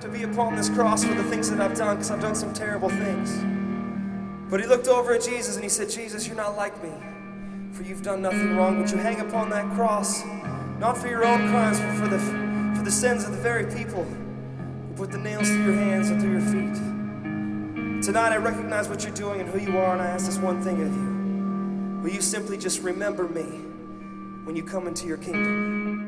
to be upon this cross for the things that I've done, because I've done some terrible things. But he looked over at Jesus and he said, Jesus, you're not like me, for you've done nothing wrong, but you hang upon that cross, not for your own crimes, but for the, for the sins of the very people who put the nails through your hands and through your feet. Tonight I recognize what you're doing and who you are, and I ask this one thing of you. Will you simply just remember me when you come into your kingdom?